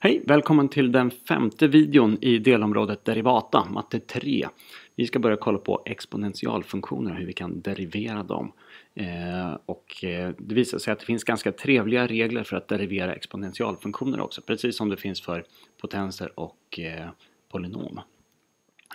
Hej! Välkommen till den femte videon i delområdet Derivata, matte 3. Vi ska börja kolla på exponentialfunktioner och hur vi kan derivera dem. Eh, och eh, det visar sig att det finns ganska trevliga regler för att derivera exponentialfunktioner också, precis som det finns för potenser och eh, polynom.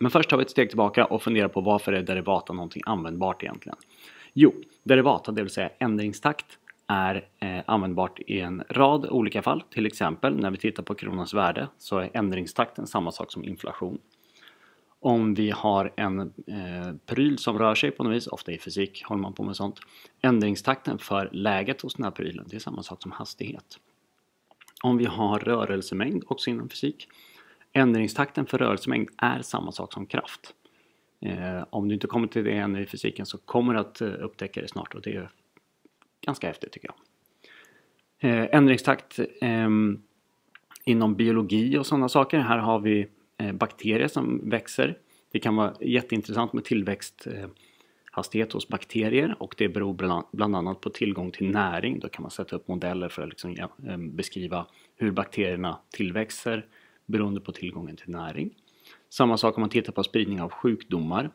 Men först tar vi ett steg tillbaka och funderar på varför är derivata någonting användbart egentligen? Jo, derivata, det vill säga ändringstakt, är eh, användbart i en rad olika fall. Till exempel när vi tittar på kronans värde så är ändringstakten samma sak som inflation. Om vi har en eh, pryl som rör sig på något vis, ofta i fysik håller man på med sånt. Ändringstakten för läget hos den här prylen, det är samma sak som hastighet. Om vi har rörelsemängd, också inom fysik. Ändringstakten för rörelsemängd är samma sak som kraft. Eh, om du inte kommer till det ännu i fysiken så kommer du att eh, upptäcka det snart och det är ganska häftigt tycker jag. Eh, ändringstakt eh, inom biologi och sådana saker. Här har vi eh, bakterier som växer. Det kan vara jätteintressant med tillväxthastighet hos bakterier och det beror bland annat på tillgång till näring. Då kan man sätta upp modeller för att liksom, ja, ehm, beskriva hur bakterierna tillväxer beroende på tillgången till näring. Samma sak om man tittar på spridning av sjukdomar.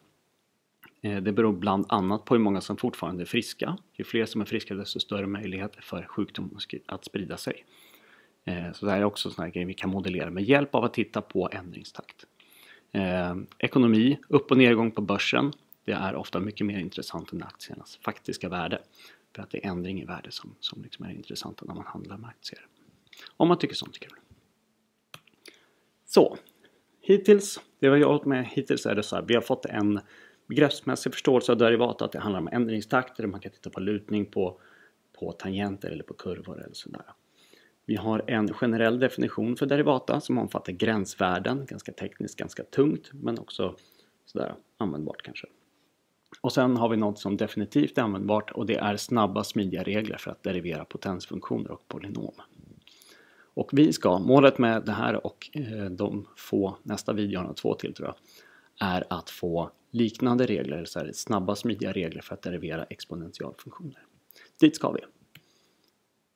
Eh, det beror bland annat på hur många som fortfarande är friska. Ju fler som är friska desto större möjligheter för sjukdom att sprida sig. Eh, så det här är också sådana grejer vi kan modellera med hjälp av att titta på ändringstakt. Eh, ekonomi, upp och nedgång på börsen. Det är ofta mycket mer intressant än aktiernas faktiska värde. För att det är ändring i värde som, som liksom är intressant när man handlar med aktier. Om man tycker sånt är kul. Så, hittills, det vi har jobbat med hittills är det så här, vi har fått en begreppsmässig förståelse av derivata, att det handlar om ändringstakter, man kan titta på lutning på, på tangenter eller på kurvor eller sådär. Vi har en generell definition för derivata som omfattar gränsvärden, ganska tekniskt, ganska tungt men också sådär användbart kanske. Och sen har vi något som definitivt är användbart och det är snabba smidiga regler för att derivera potensfunktioner och polynom. Och vi ska, målet med det här och eh, de få nästa videorna, två till tror jag, är att få liknande regler, så här, snabba smidiga regler för att derivera exponentialfunktioner. Dit ska vi.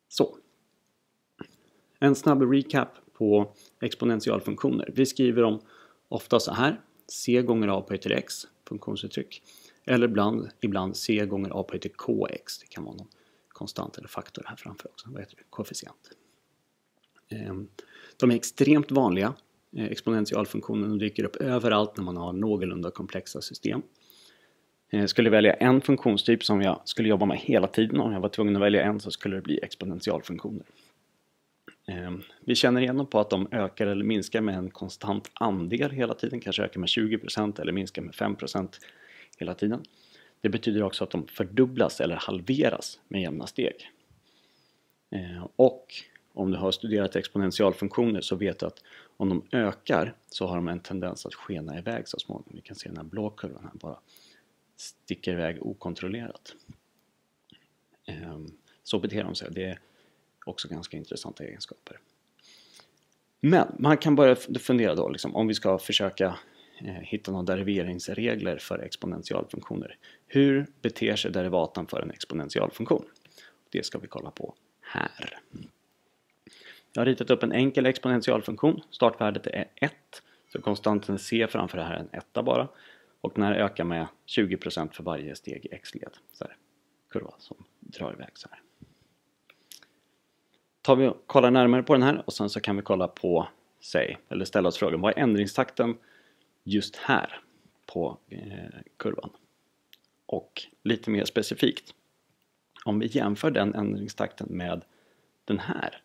Så. En snabb recap på exponentialfunktioner. Vi skriver dem ofta så här. C gånger a upphöjt e till x, funktionsuttryck. Eller ibland, ibland c gånger a upphöjt e till kx. Det kan vara någon konstant eller faktor här framför också. Vad heter det? Koefficient. Ehm, de är extremt vanliga Eh, exponentialfunktionen dyker upp överallt när man har någorlunda komplexa system. Eh, jag skulle välja en funktionstyp som jag skulle jobba med hela tiden. Om jag var tvungen att välja en så skulle det bli exponentialfunktioner. Eh, vi känner igen dem på att de ökar eller minskar med en konstant andel hela tiden. Kanske ökar med 20% eller minskar med 5% hela tiden. Det betyder också att de fördubblas eller halveras med jämna steg. Och om du har studerat exponentialfunktioner så vet du att om de ökar så har de en tendens att skena iväg så småningom. Vi kan se den här blå kurvan här bara sticker iväg okontrollerat. Ehm, så beter de sig. Det är också ganska intressanta egenskaper. Men man kan börja fundera då liksom, om vi ska försöka eh, hitta några deriveringsregler för exponentialfunktioner. Hur beter sig derivatan för en exponentialfunktion? Det ska vi kolla på här. Jag har ritat upp en enkel exponentialfunktion. Startvärdet är 1. Så konstanten c framför det här är en etta bara. Och den här ökar med 20% för varje steg i x-led. Så här, kurva som drar iväg så här. Tar vi och kollar närmare på den här och sen så kan vi kolla på, säg, eller ställa oss frågan, vad är ändringstakten just här på eh, kurvan? Och lite mer specifikt, om vi jämför den ändringstakten med den här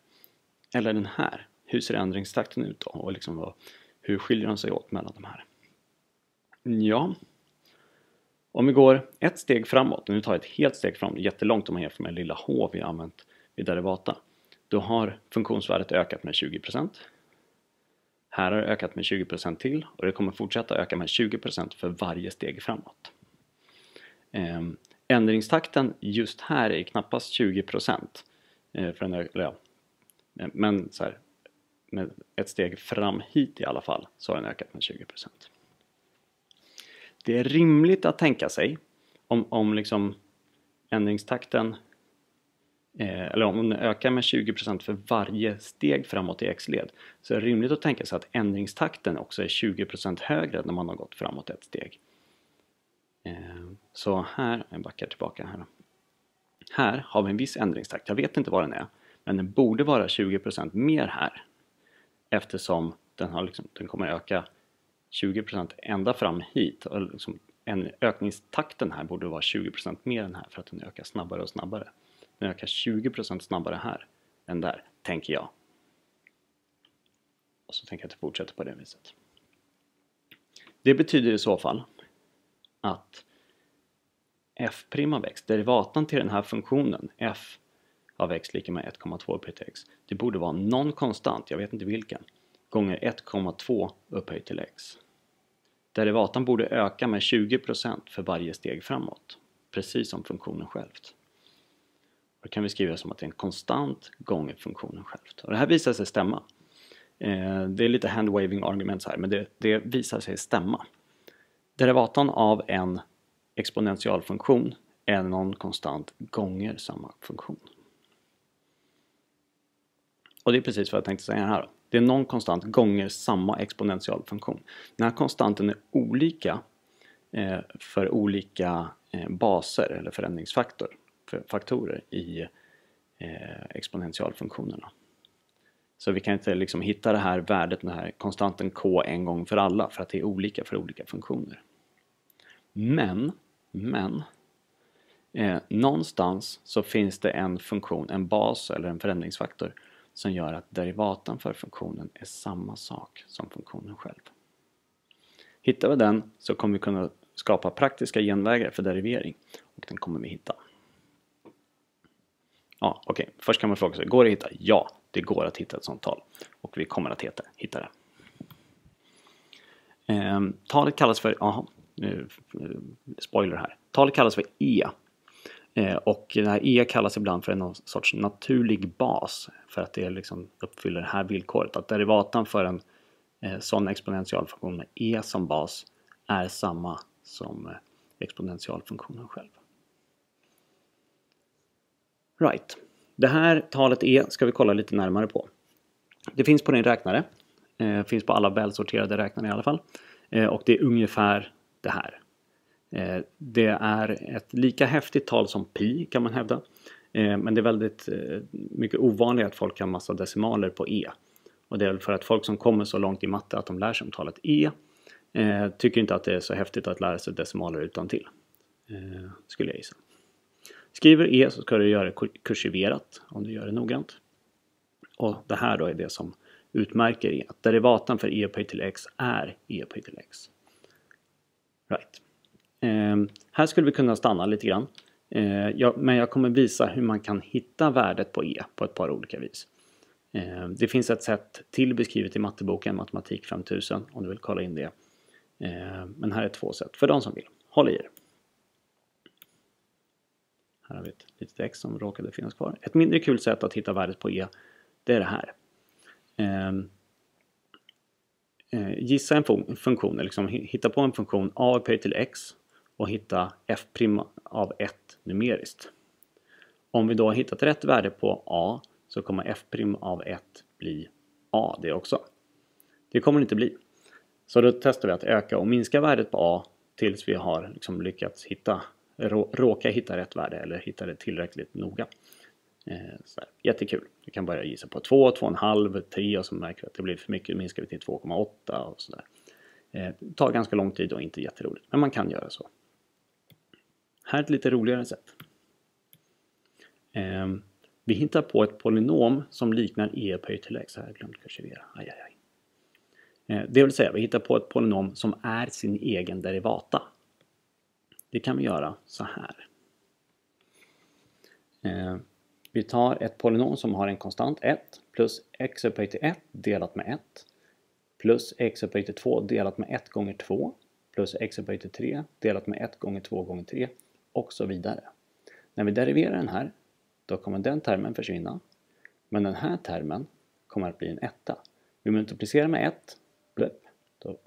eller den här. Hur ser ändringstakten ut då? Och liksom vad, hur skiljer de sig åt mellan de här? Ja, om vi går ett steg framåt, nu tar jag ett helt steg framåt, jättelångt om man jämför med lilla h vi har använt vid derivata. Då har funktionsvärdet ökat med 20%. Här har det ökat med 20% till och det kommer fortsätta öka med 20% för varje steg framåt. Ehm, ändringstakten just här är knappast 20% eh, för den, eller, Eh, men så här, med ett steg fram hit i alla fall så har den ökat med 20%. Det är rimligt att tänka sig om, om liksom ändringstakten eh, eller om den ökar med 20% för varje steg framåt i x-led så är det rimligt att tänka sig att ändringstakten också är 20% högre när man har gått framåt ett steg. Eh, så här, jag backar tillbaka här. Här har vi en viss ändringstakt, jag vet inte vad den är, men den borde vara 20% mer här eftersom den, har liksom, den kommer öka 20% ända fram hit. Och liksom en ökningstakten här borde vara 20% mer än här för att den ökar snabbare och snabbare. Den ökar 20% snabbare här än där, tänker jag. Och så tänker jag att det fortsätter på det viset. Det betyder i så fall att f' av x, derivatan till den här funktionen f av x lika med 1,2 upphöjt till x, det borde vara någon konstant, jag vet inte vilken, gånger 1,2 upphöjt till x. Derivatan borde öka med 20% för varje steg framåt, precis som funktionen självt. Då kan vi skriva som att det är en konstant gånger funktionen självt. Och det här visar sig stämma. Eh, det är lite hand-waving arguments här, men det, det visar sig stämma. Derivatan av en exponentialfunktion är någon konstant gånger samma funktion. Och det är precis vad jag tänkte säga här. Det är någon konstant gånger samma exponentialfunktion. Den här konstanten är olika eh, för olika eh, baser eller förändringsfaktorer i eh, exponentialfunktionerna. Så vi kan inte liksom hitta det här värdet, den här konstanten k en gång för alla för att det är olika för olika funktioner. Men, men eh, någonstans så finns det en funktion, en bas eller en förändringsfaktor som gör att derivatan för funktionen är samma sak som funktionen själv. Hittar vi den så kommer vi kunna skapa praktiska genvägar för derivering och den kommer vi hitta. Ja, okej. Okay. Först kan man fråga sig, går det att hitta? Ja, det går att hitta ett sånt tal. Och vi kommer att hitta, hitta det. Ehm, talet kallas för, aha, nu, eh, spoiler här. Talet kallas för E Eh, och det här E kallas ibland för någon sorts naturlig bas för att det liksom uppfyller det här villkoret att derivatan för en eh, sån exponentialfunktion med E som bas är samma som eh, exponentialfunktionen själv. Right. Det här talet E ska vi kolla lite närmare på. Det finns på din räknare. Det finns på alla välsorterade räknare i alla fall. Och det är ungefär det här. Eh, det är ett lika häftigt tal som pi kan man hävda. Eh, men det är väldigt eh, mycket ovanligt att folk har massa decimaler på e. Och det är för att folk som kommer så långt i matte att de lär sig om talet e tycker inte att det är så häftigt att lära sig decimaler utan till. Skulle jag gissa. Skriver e så ska du göra det kursiverat om du gör det noggrant. Och det här då är det som utmärker e. Derivatan för e upphöjt till x är e upphöjt till x. Eh, här skulle vi kunna stanna lite grann. Eh, jag, men jag kommer visa hur man kan hitta värdet på E på ett par olika vis. Eh, det finns ett sätt till beskrivet i matteboken Matematik 5000 om du vill kolla in det. Eh, men här är två sätt för de som vill. Håll i er! Här har vi ett litet X som råkade finnas kvar. Ett mindre kul sätt att hitta värdet på E, det är det här. Ehm, eh, gissa en fun funktion, liksom hitta på en funktion a upphöjt till x och hitta f' av 1 numeriskt. Om vi då har hittat rätt värde på a så kommer f' av 1 bli a det också. Det kommer det inte bli. Så då testar vi att öka och minska värdet på a tills vi har liksom lyckats hitta, råka hitta rätt värde eller hitta det tillräckligt noga. Eh, så jättekul. Vi kan börja gissa på 2, 2,5, 3 och så märker vi att det blir för mycket. Då minskar vi till 2,8 och sådär. Det eh, tar ganska lång tid och inte jätteroligt. Men man kan göra så. Här är ett lite roligare sätt. Eh, vi hittar på ett polynom som liknar e upphöjt till x. Här jag glömt kursivera. Aj, aj, aj. Eh, det vill säga, vi hittar på ett polynom som är sin egen derivata. Det kan vi göra så här. Eh, vi tar ett polynom som har en konstant 1 plus x upphöjt till 1 delat med 1 plus x upphöjt till 2 delat med 1 gånger 2 plus x upphöjt till 3 delat med 1 gånger 2 gånger 3 och så vidare. När vi deriverar den här, då kommer den termen försvinna. Men den här termen kommer att bli en etta. Vi multiplicerar med 1, då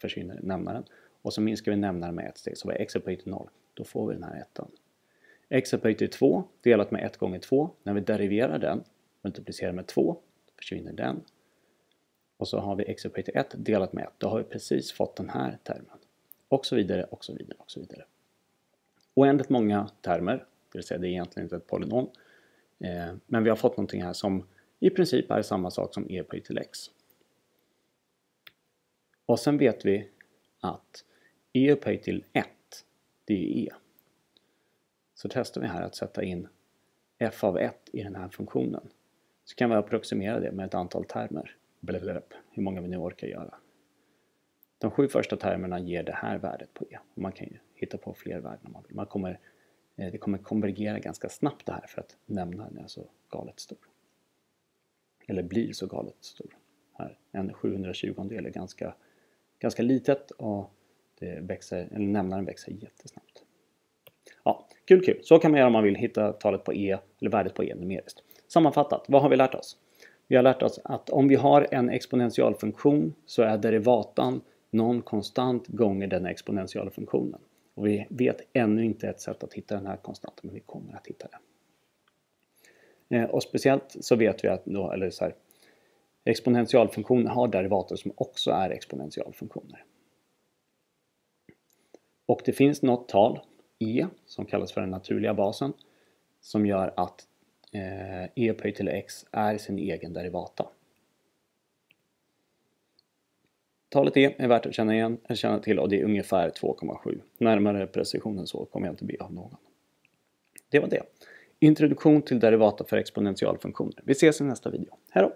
försvinner nämnaren. Och så minskar vi nämnaren med ett steg, så var x upphöjt till 0. Då får vi den här ettan. x upphöjt till 2 delat med 1 gånger 2. När vi deriverar den, multiplicerar med 2, försvinner den. Och så har vi x upphöjt till 1 delat med 1. Då har vi precis fått den här termen. Och så vidare, och så vidare, och så vidare. Oändligt många termer, det vill säga det är egentligen inte ett polynom. Eh, men vi har fått någonting här som i princip är samma sak som e upphöjt till x. Och sen vet vi att e upphöjt till 1, det är e. Så testar vi här att sätta in f av 1 i den här funktionen. Så kan vi approximera det med ett antal termer. Blablabla, hur många vi nu orkar göra. De sju första termerna ger det här värdet på e. Man kan ju hitta på fler värden om man vill. Man kommer, eh, det kommer konvergera ganska snabbt det här för att nämnaren är så galet stor. Eller blir så galet stor. Här, en 720 del är ganska, ganska litet och det växer, eller nämnaren växer jättesnabbt. Ja, kul kul! Så kan man göra om man vill hitta talet på e, eller värdet på e numeriskt. Sammanfattat, vad har vi lärt oss? Vi har lärt oss att om vi har en exponentialfunktion så är derivatan någon konstant gånger den exponentialfunktionen. Och vi vet ännu inte ett sätt att hitta den här konstanten, men vi kommer att hitta den. Eh, och speciellt så vet vi att då, eller så här, exponentialfunktioner har derivater som också är exponentialfunktioner. Och det finns något tal, e, som kallas för den naturliga basen, som gör att eh, e upphöjt till x är sin egen derivata. Talet e är värt att känna, igen, känna till och det är ungefär 2,7. Närmare precision än så kommer jag inte be av någon. Det var det. Introduktion till derivata för exponentialfunktioner. Vi ses i nästa video. Hej då!